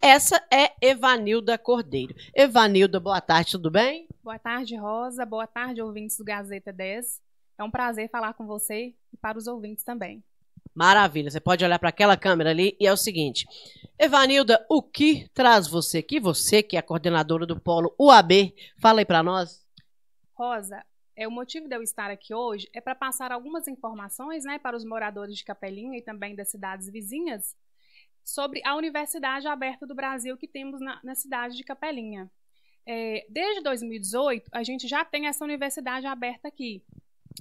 Essa é Evanilda Cordeiro. Evanilda, boa tarde, tudo bem? Boa tarde, Rosa. Boa tarde, ouvintes do Gazeta 10. É um prazer falar com você e para os ouvintes também. Maravilha, você pode olhar para aquela câmera ali e é o seguinte. Evanilda, o que traz você aqui? Você que é a coordenadora do Polo UAB, fala aí para nós. Rosa, é, o motivo de eu estar aqui hoje é para passar algumas informações né, para os moradores de Capelinha e também das cidades vizinhas sobre a Universidade Aberta do Brasil que temos na, na cidade de Capelinha. É, desde 2018, a gente já tem essa universidade aberta aqui.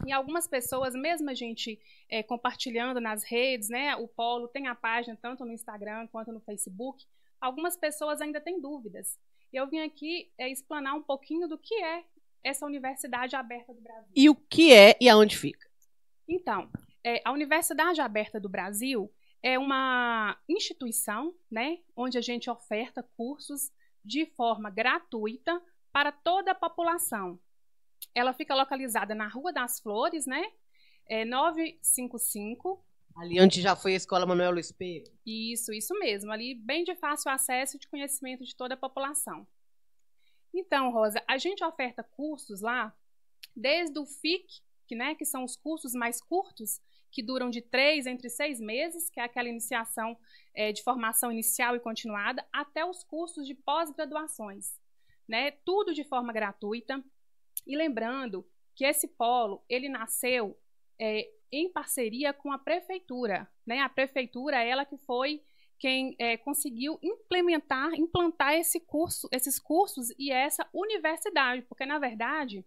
E algumas pessoas, mesmo a gente é, compartilhando nas redes, né, o Polo tem a página tanto no Instagram quanto no Facebook, algumas pessoas ainda têm dúvidas. E eu vim aqui é, explanar um pouquinho do que é essa Universidade Aberta do Brasil. E o que é e aonde fica? Então, é, a Universidade Aberta do Brasil é uma instituição, né, onde a gente oferta cursos de forma gratuita para toda a população. Ela fica localizada na Rua das Flores, né, é 955. Ali onde já foi a Escola Manuel Luiz Pedro. Isso, isso mesmo. Ali bem de fácil acesso e de conhecimento de toda a população. Então, Rosa, a gente oferta cursos lá, desde o FIC, que, né, que são os cursos mais curtos, que duram de três entre seis meses, que é aquela iniciação é, de formação inicial e continuada, até os cursos de pós-graduações, né? Tudo de forma gratuita. E lembrando que esse polo ele nasceu é, em parceria com a prefeitura, né? A prefeitura ela que foi quem é, conseguiu implementar, implantar esse curso, esses cursos e essa universidade, porque na verdade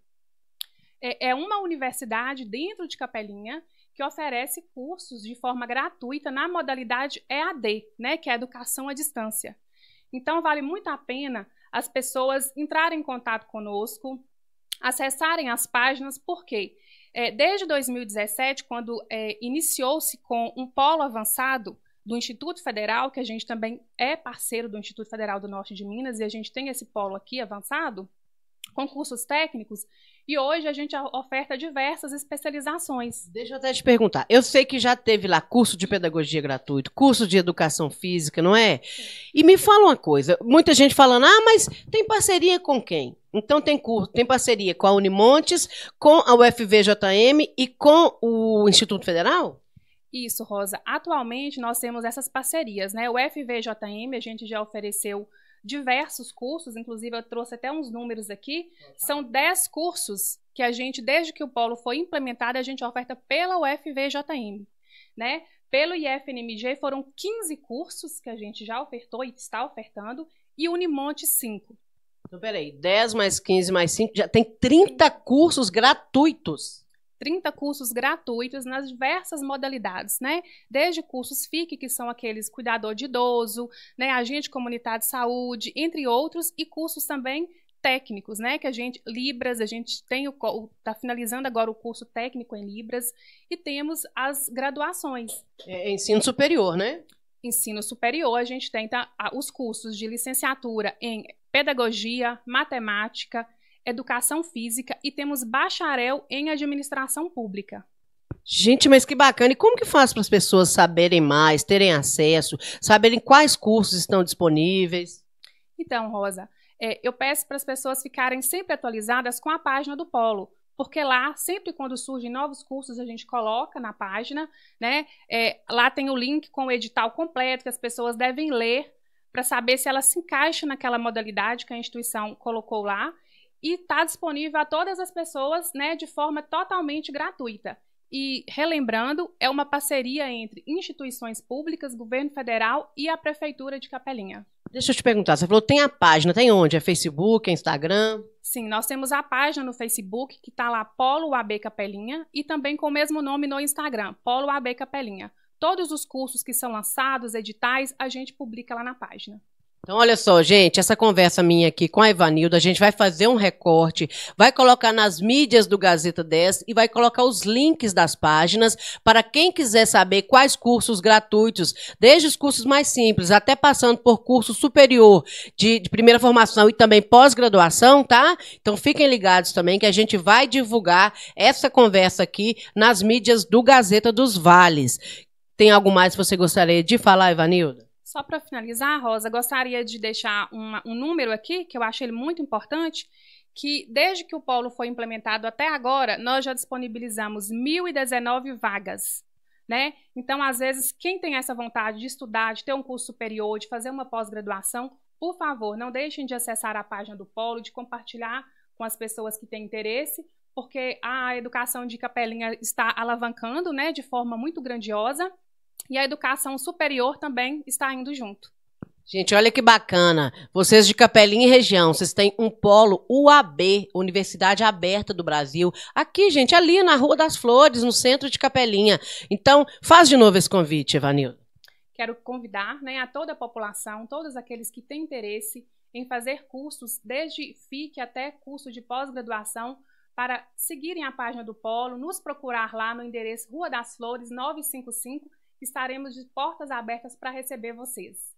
é, é uma universidade dentro de Capelinha que oferece cursos de forma gratuita na modalidade EAD, né, que é educação à distância. Então vale muito a pena as pessoas entrarem em contato conosco, acessarem as páginas, porque é, desde 2017, quando é, iniciou-se com um polo avançado, do Instituto Federal, que a gente também é parceiro do Instituto Federal do Norte de Minas, e a gente tem esse polo aqui avançado, com cursos técnicos, e hoje a gente oferta diversas especializações. Deixa eu até te perguntar. Eu sei que já teve lá curso de pedagogia gratuito, curso de educação física, não é? E me fala uma coisa, muita gente falando: "Ah, mas tem parceria com quem?" Então tem curso, tem parceria com a Unimontes, com a UFVJM e com o Instituto Federal? Isso, Rosa. Atualmente nós temos essas parcerias, né? O FVJM, a gente já ofereceu diversos cursos, inclusive eu trouxe até uns números aqui. São 10 cursos que a gente, desde que o polo foi implementado, a gente oferta pela UFVJM, né? Pelo IFNMG foram 15 cursos que a gente já ofertou e está ofertando, e Unimonte 5. Então, peraí, 10 mais 15 mais 5, já tem 30 cursos gratuitos. 30 cursos gratuitos nas diversas modalidades, né? Desde cursos FIC, que são aqueles cuidador de idoso, né, agente comunitário de saúde, entre outros, e cursos também técnicos, né? Que a gente Libras, a gente tem o tá finalizando agora o curso técnico em Libras e temos as graduações. É, é ensino superior, né? Ensino superior, a gente tem tá, os cursos de licenciatura em pedagogia, matemática, educação física e temos bacharel em administração pública. Gente, mas que bacana. E como que faz para as pessoas saberem mais, terem acesso, saberem quais cursos estão disponíveis? Então, Rosa, é, eu peço para as pessoas ficarem sempre atualizadas com a página do Polo, porque lá, sempre quando surgem novos cursos, a gente coloca na página, né? É, lá tem o link com o edital completo que as pessoas devem ler para saber se ela se encaixa naquela modalidade que a instituição colocou lá e está disponível a todas as pessoas né, de forma totalmente gratuita. E, relembrando, é uma parceria entre instituições públicas, governo federal e a Prefeitura de Capelinha. Deixa eu te perguntar, você falou tem a página, tem onde? É Facebook, é Instagram? Sim, nós temos a página no Facebook que está lá Polo AB Capelinha e também com o mesmo nome no Instagram, Polo AB Capelinha. Todos os cursos que são lançados, editais, a gente publica lá na página. Então, olha só, gente, essa conversa minha aqui com a Ivanilda, a gente vai fazer um recorte, vai colocar nas mídias do Gazeta 10 e vai colocar os links das páginas para quem quiser saber quais cursos gratuitos, desde os cursos mais simples até passando por curso superior de, de primeira formação e também pós-graduação, tá? Então, fiquem ligados também que a gente vai divulgar essa conversa aqui nas mídias do Gazeta dos Vales. Tem algo mais que você gostaria de falar, Ivanilda? Só para finalizar, Rosa, gostaria de deixar uma, um número aqui, que eu acho ele muito importante, que desde que o polo foi implementado até agora, nós já disponibilizamos 1.019 vagas. Né? Então, às vezes, quem tem essa vontade de estudar, de ter um curso superior, de fazer uma pós-graduação, por favor, não deixem de acessar a página do Polo, de compartilhar com as pessoas que têm interesse, porque a educação de Capelinha está alavancando né, de forma muito grandiosa e a educação superior também está indo junto. Gente, olha que bacana. Vocês de Capelinha e região, vocês têm um polo UAB, Universidade Aberta do Brasil, aqui, gente, ali na Rua das Flores, no centro de Capelinha. Então, faz de novo esse convite, Evanildo. Quero convidar né, a toda a população, todos aqueles que têm interesse em fazer cursos, desde FIC até curso de pós-graduação, para seguirem a página do Polo, nos procurar lá no endereço Rua das Flores 955, estaremos de portas abertas para receber vocês.